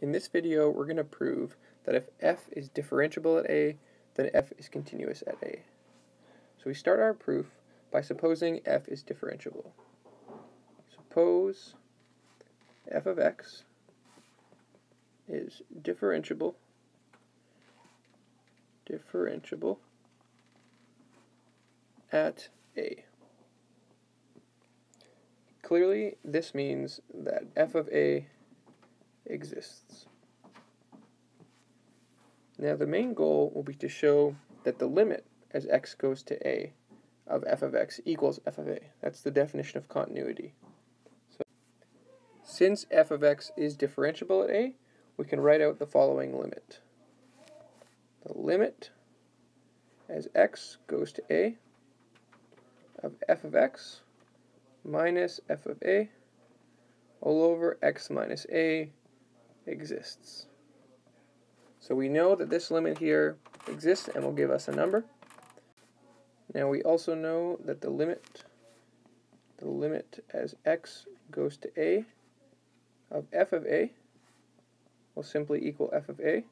In this video, we're going to prove that if f is differentiable at a, then f is continuous at a. So we start our proof by supposing f is differentiable. Suppose f of x is differentiable differentiable at a. Clearly, this means that f of a exists. Now the main goal will be to show that the limit as x goes to a of f of x equals f of a. That's the definition of continuity. So, since f of x is differentiable at a, we can write out the following limit. The limit as x goes to a of f of x minus f of a all over x minus a exists. So we know that this limit here exists and will give us a number. Now we also know that the limit, the limit as x goes to a of f of a will simply equal f of a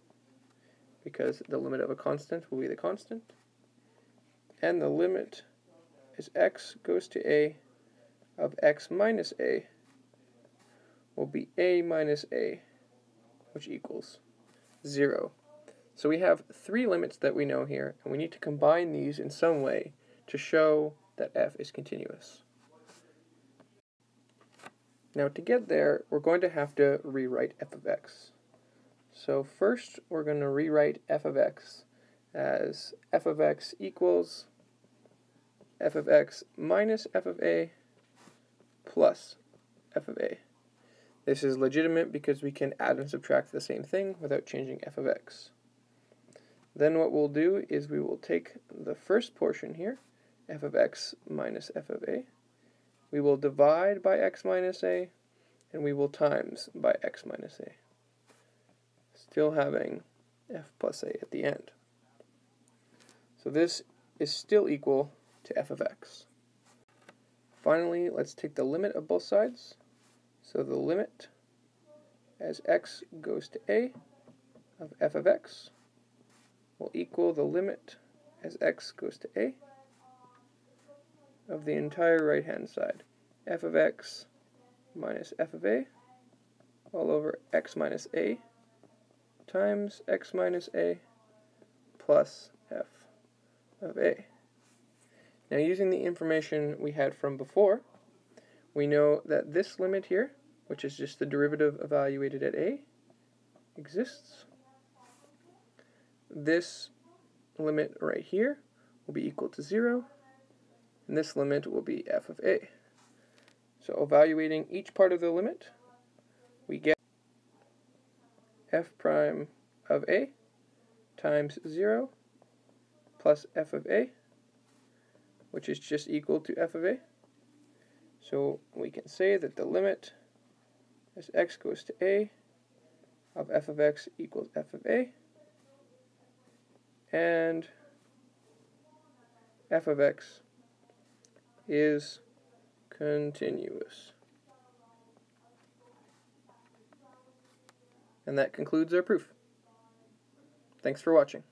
because the limit of a constant will be the constant. And the limit as x goes to a of x minus a will be a minus a which equals 0. So we have three limits that we know here, and we need to combine these in some way to show that f is continuous. Now to get there, we're going to have to rewrite f of x. So first, we're going to rewrite f of x as f of x equals f of x minus f of a plus f of a. This is legitimate because we can add and subtract the same thing without changing f of x. Then what we'll do is we will take the first portion here, f of x minus f of a. We will divide by x minus a, and we will times by x minus a. Still having f plus a at the end. So this is still equal to f of x. Finally, let's take the limit of both sides. So the limit as x goes to a of f of x will equal the limit as x goes to a of the entire right hand side. f of x minus f of a all over x minus a times x minus a plus f of a. Now using the information we had from before, we know that this limit here, which is just the derivative evaluated at a, exists. This limit right here will be equal to 0, and this limit will be f of a. So evaluating each part of the limit, we get f prime of a times 0 plus f of a, which is just equal to f of a. So we can say that the limit as x goes to a of f of x equals f of a and f of x is continuous. And that concludes our proof. Thanks for watching.